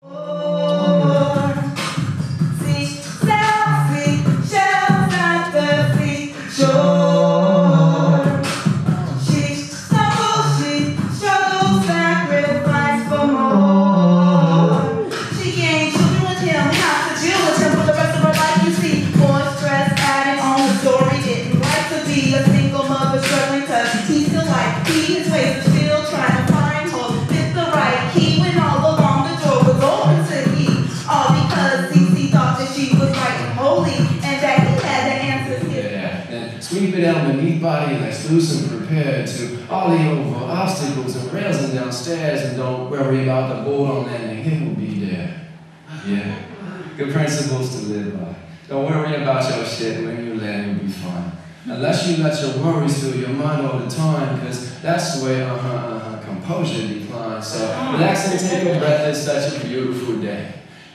Oh. threw down beneath body and I slew and prepared to ollie over obstacles and rails and downstairs and don't worry about the boat on landing. It will be there. Yeah. Good principles to live by. Don't worry about your shit. When you land, you'll be fine. Unless you let your worries fill your mind all the time, because that's way uh-huh, uh-huh, composure declines. So relax and take a breath. It's such a beautiful day.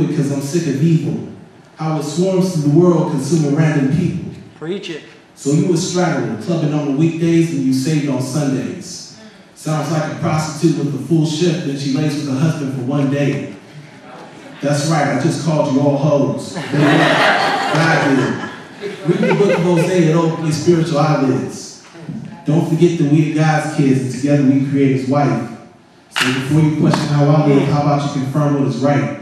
it because I'm sick of evil. How it swarms through the world consuming random people. Preach it. So you was straggling, clubbing on the weekdays and you saved on Sundays. Sounds like a prostitute with a full shift and she lays with her husband for one day. That's right, I just called you all hoes. God did. Read the book of Hosea and open your spiritual eyelids. Don't forget that we are God's kids and together we create his wife. So before you question how I live, how about you confirm what is right?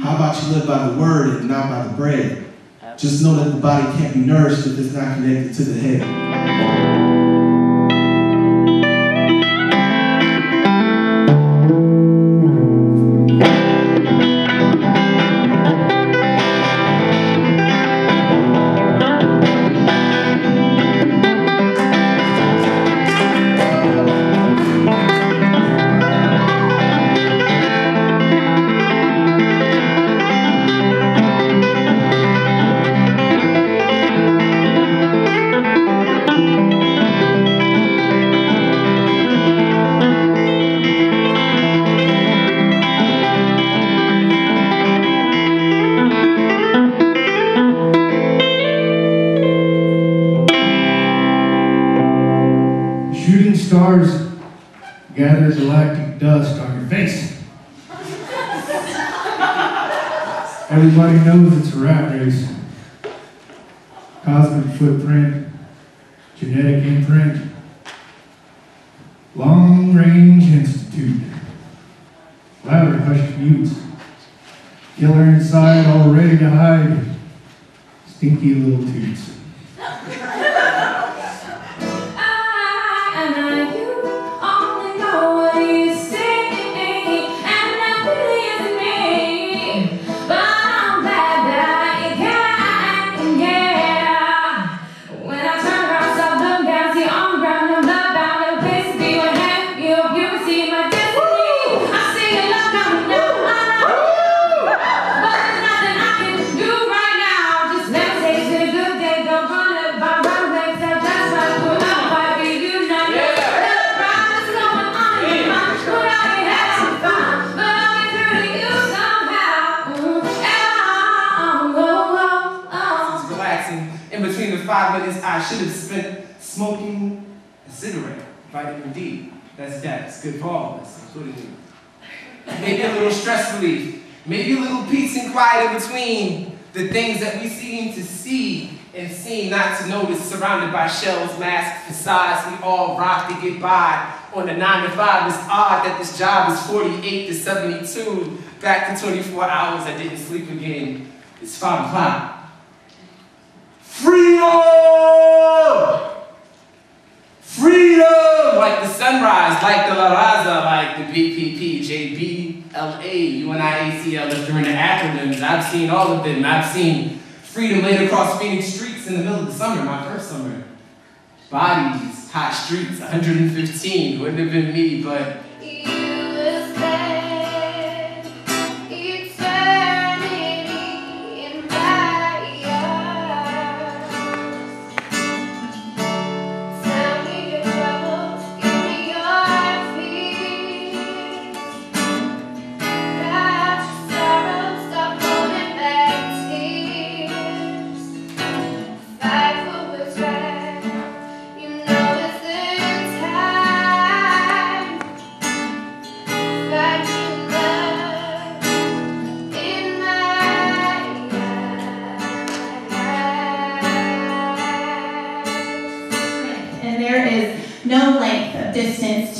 How about you live by the word and not by the bread? Just know that the body can't be nourished if it's not connected to the head. Everybody knows it's a rat race. Cosmic footprint, genetic imprint, long range institute, louder hushed mutes, killer inside all ready to hide, stinky little toots. Good for all of us. Maybe a little stress relief. Maybe a little peace and quiet in between the things that we seem to see and seem not to notice, surrounded by shells, masks, facades. We all rock to get by. On the 9 to 5, it's odd that this job is 48 to 72. Back to 24 hours, I didn't sleep again. It's 5 o'clock. Freedom! freedom, like the sunrise, like the La Raza, like the BPP, JBLA, UNIACL, if they're in the acronyms. I've seen all of them. I've seen freedom laid across Phoenix streets in the middle of the summer, my first summer. Bodies, hot streets, 115, wouldn't have been me, but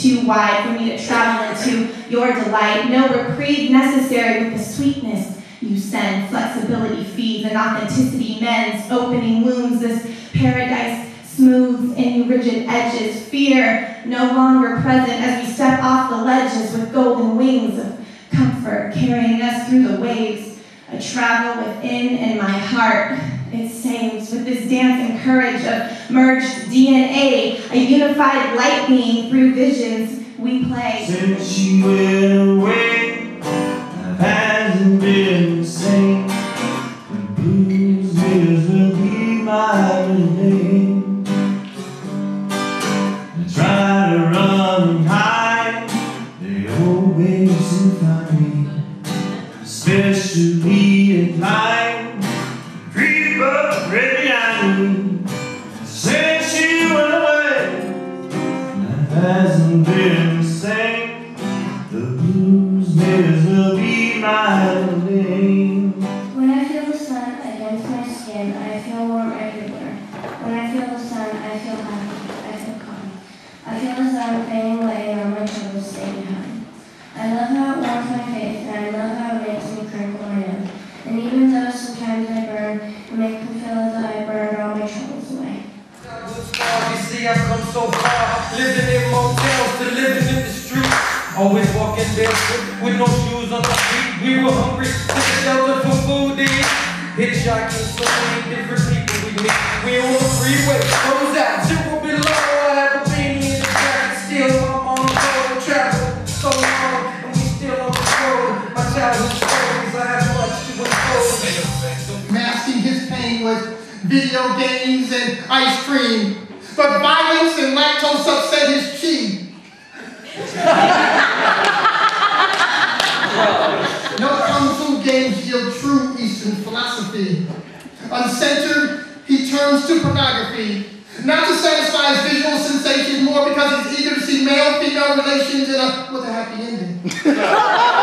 too wide for me to travel into your delight, no reprieve necessary with the sweetness you send. Flexibility feeds and authenticity mends, opening wounds, this paradise smooths any rigid edges. Fear no longer present as we step off the ledges with golden wings of comfort, carrying us through the waves. A travel within in my heart it sings with this dance and courage of merged DNA, a unified light being through visions we play. Since you went away, life hasn't been the same. The blues will be my hasn't been the same. The blues will be my name. When I feel the sun against my skin, I feel warm everywhere. When I feel the sun, I feel happy. I feel calm. I feel the sun fading walking barefoot with no shoes on the feet. We were hungry, took a shelter for food to eat. Hitchhiking, so many different people we meet. We on the freeway, goes out, zero below. I have a beanie in the jacket, still I'm on the road, travel so long, and we still on the road. My childhood stories, I have much to unfold. Masking his pain with video games and ice cream. But violence and lactose upset his chi. games yield true Eastern philosophy. Uncentered, he turns to pornography. Not to satisfy his visual sensations, more because he's eager to see male-female relations in a, with a happy ending.